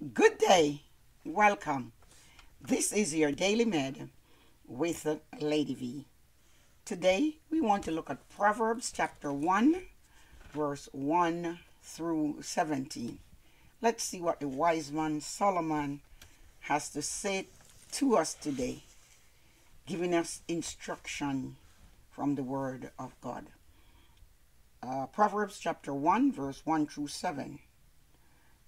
Good day. Welcome. This is your Daily Med with Lady V. Today we want to look at Proverbs chapter 1, verse 1 through 17. Let's see what the wise man Solomon has to say to us today, giving us instruction from the Word of God. Uh, Proverbs chapter 1, verse 1 through 7.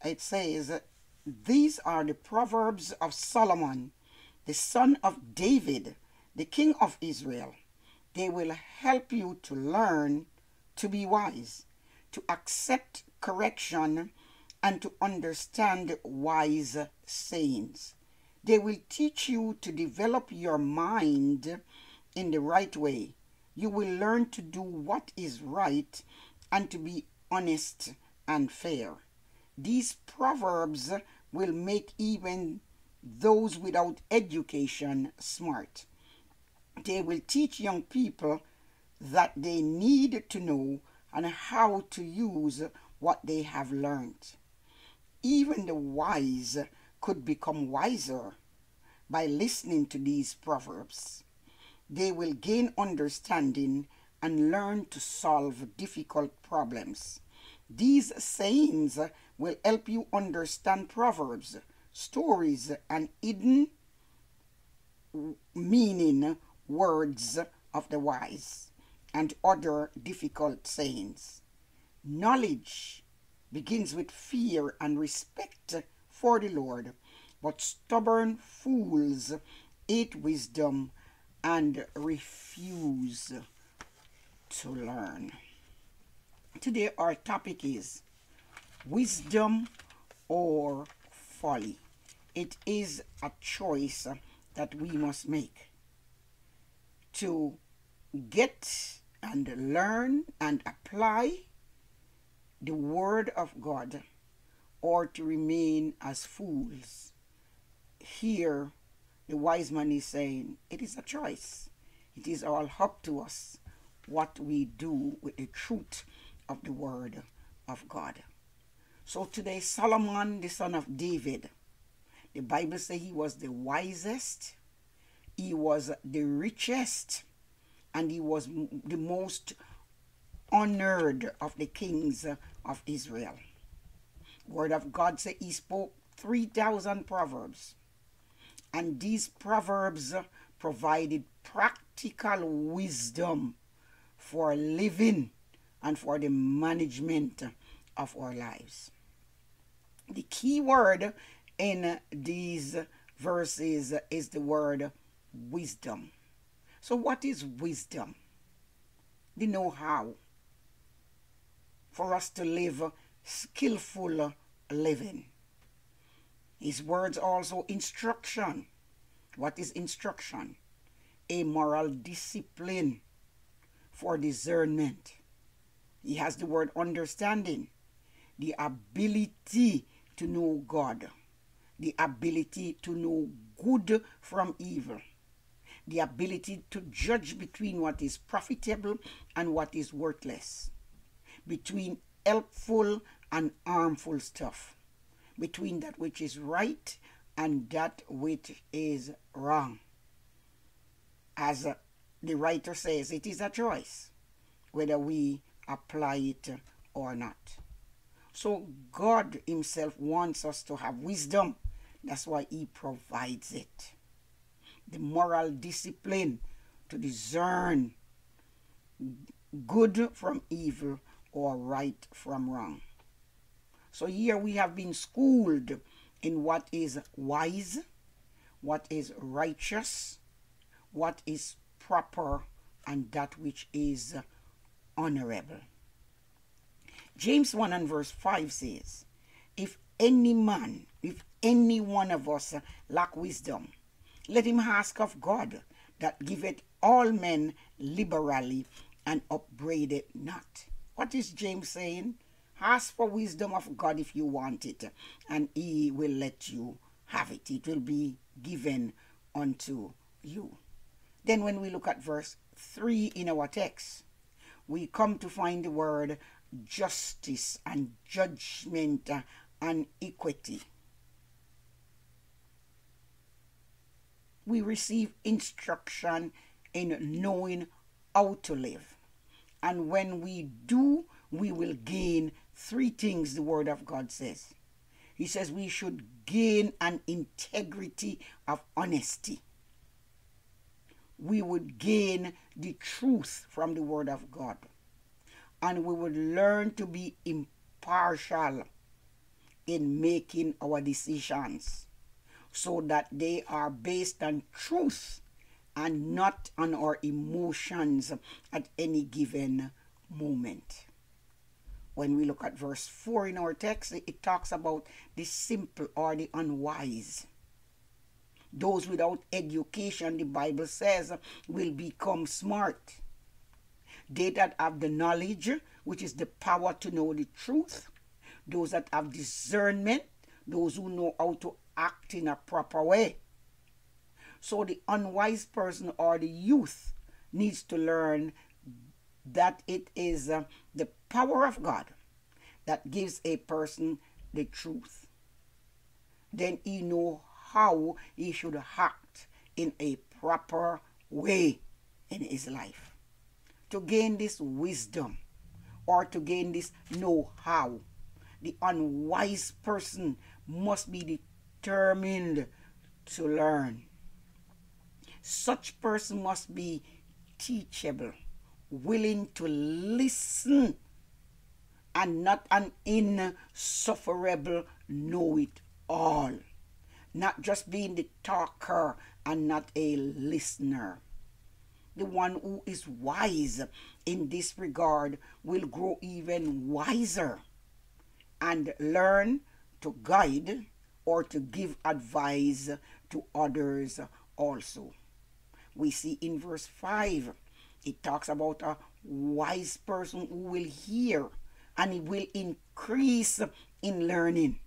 It says, These are the Proverbs of Solomon, the son of David, the king of Israel. They will help you to learn to be wise, to accept correction, and to understand wise sayings. They will teach you to develop your mind in the right way. You will learn to do what is right and to be honest and fair. These proverbs will make even those without education smart. They will teach young people that they need to know and how to use what they have learned. Even the wise could become wiser by listening to these proverbs. They will gain understanding and learn to solve difficult problems. These sayings will help you understand proverbs, stories, and hidden meaning words of the wise and other difficult sayings. Knowledge begins with fear and respect for the Lord, but stubborn fools hate wisdom and refuse to learn. Today, our topic is wisdom or folly. It is a choice that we must make to get and learn and apply the Word of God or to remain as fools. Here, the wise man is saying it is a choice. It is all up to us what we do with the truth of the Word of God. So today, Solomon, the son of David, the Bible says he was the wisest, he was the richest, and he was the most honored of the kings of Israel. Word of God says he spoke 3,000 proverbs. And these proverbs provided practical wisdom for living and for the management of our lives. The key word in these verses is the word wisdom. So, what is wisdom? The know how for us to live skillful living. His words also instruction. What is instruction? A moral discipline for discernment. He has the word understanding, the ability to know God, the ability to know good from evil, the ability to judge between what is profitable and what is worthless, between helpful and harmful stuff, between that which is right and that which is wrong. As the writer says, it is a choice whether we apply it or not. So God Himself wants us to have wisdom. That's why He provides it. The moral discipline to discern good from evil or right from wrong. So here we have been schooled in what is wise, what is righteous, what is proper, and that which is honorable. James 1 and verse 5 says, If any man, if any one of us lack wisdom, let him ask of God that giveth all men liberally and upbraideth not. What is James saying? Ask for wisdom of God if you want it, and he will let you have it. It will be given unto you. Then when we look at verse 3 in our text, we come to find the word justice and judgment and equity. We receive instruction in knowing how to live. And when we do, we will gain three things the Word of God says. He says we should gain an integrity of honesty. We would gain the truth from the Word of God. And we would learn to be impartial in making our decisions so that they are based on truth and not on our emotions at any given moment. When we look at verse 4 in our text, it talks about the simple or the unwise. Those without education, the Bible says, will become smart. They that have the knowledge, which is the power to know the truth, those that have discernment, those who know how to act in a proper way. So the unwise person or the youth needs to learn that it is uh, the power of God that gives a person the truth. Then he know how he should act in a proper way in his life. To gain this wisdom or to gain this know-how, the unwise person must be determined to learn. Such person must be teachable, willing to listen, and not an insufferable know it all. Not just being the talker and not a listener. The one who is wise in this regard will grow even wiser and learn to guide or to give advice to others also. We see in verse 5, it talks about a wise person who will hear and it will increase in learning.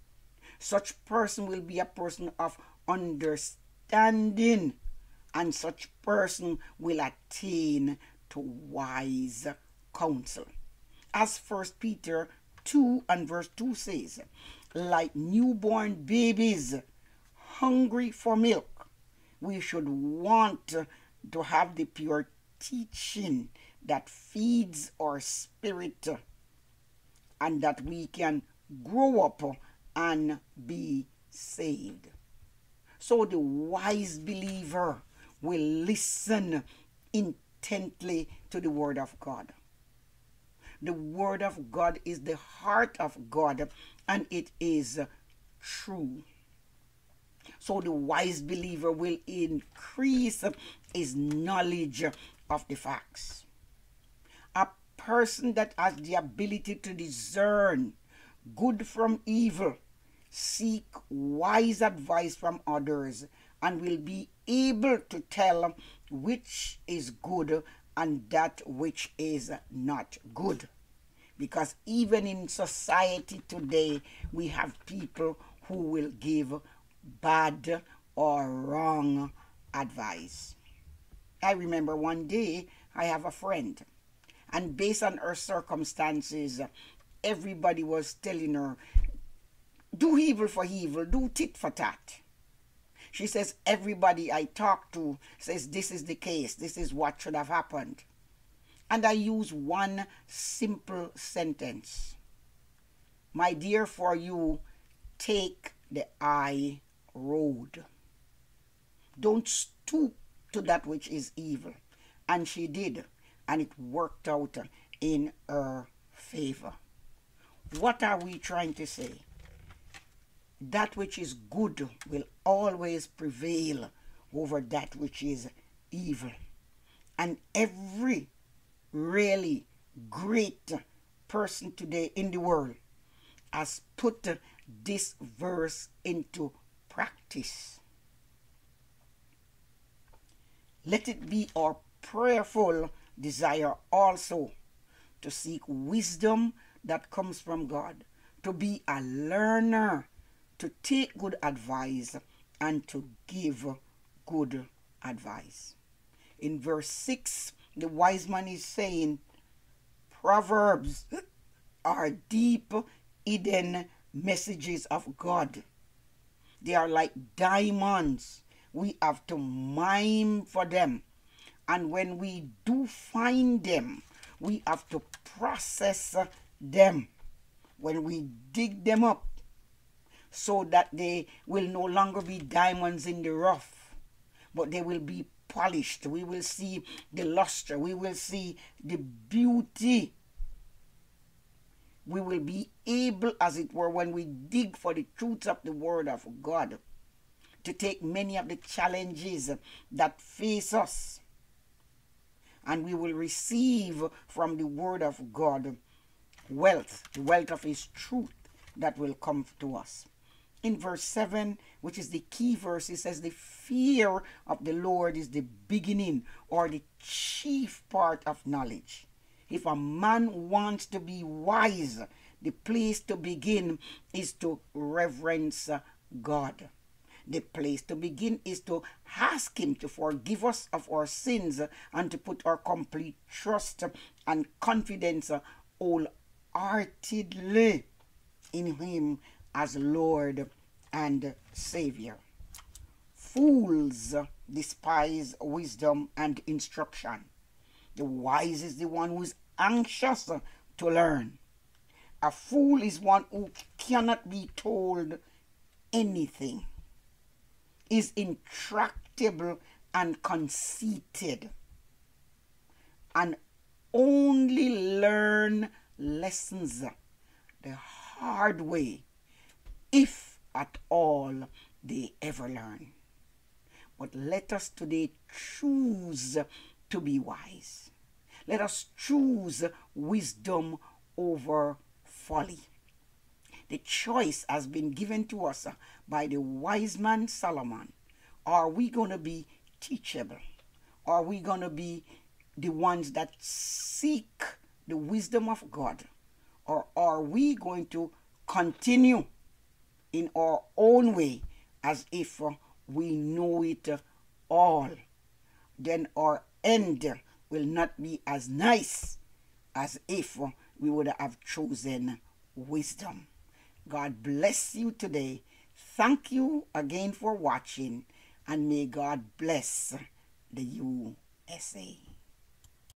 Such person will be a person of understanding and such person will attain to wise counsel. As first Peter 2 and verse 2 says, like newborn babies hungry for milk, we should want to have the pure teaching that feeds our spirit and that we can grow up and be saved. So the wise believer will listen intently to the word of God. The word of God is the heart of God and it is true. So the wise believer will increase his knowledge of the facts. A person that has the ability to discern good from evil, seek wise advice from others, and will be able to tell which is good and that which is not good. Because even in society today, we have people who will give bad or wrong advice. I remember one day I have a friend, and based on her circumstances, everybody was telling her, do evil for evil, do tit for tat. She says, everybody I talk to says this is the case, this is what should have happened. And I use one simple sentence. My dear, for you, take the I road. Don't stoop to that which is evil. And she did, and it worked out in her favor. What are we trying to say? That which is good will always prevail over that which is evil. And every really great person today in the world has put this verse into practice. Let it be our prayerful desire also to seek wisdom that comes from God, to be a learner, to take good advice, and to give good advice. In verse 6, the wise man is saying, Proverbs are deep, hidden messages of God. They are like diamonds we have to mime for them. And when we do find them, we have to process them. When we dig them up, so that they will no longer be diamonds in the rough, but they will be polished. We will see the luster. We will see the beauty. We will be able, as it were, when we dig for the truths of the Word of God, to take many of the challenges that face us. And we will receive from the Word of God wealth, the wealth of His truth that will come to us in verse 7, which is the key verse, it says, The fear of the Lord is the beginning or the chief part of knowledge. If a man wants to be wise, the place to begin is to reverence God. The place to begin is to ask Him to forgive us of our sins and to put our complete trust and confidence wholeheartedly in Him as Lord and Savior. Fools despise wisdom and instruction. The wise is the one who is anxious to learn. A fool is one who cannot be told anything, is intractable and conceited, and only learn lessons the hard way if at all they ever learn. But let us today choose to be wise. Let us choose wisdom over folly. The choice has been given to us by the wise man Solomon. Are we going to be teachable? Are we going to be the ones that seek the wisdom of God? Or are we going to continue in our own way as if uh, we know it all, then our end will not be as nice as if uh, we would have chosen wisdom. God bless you today. Thank you again for watching, and may God bless the USA.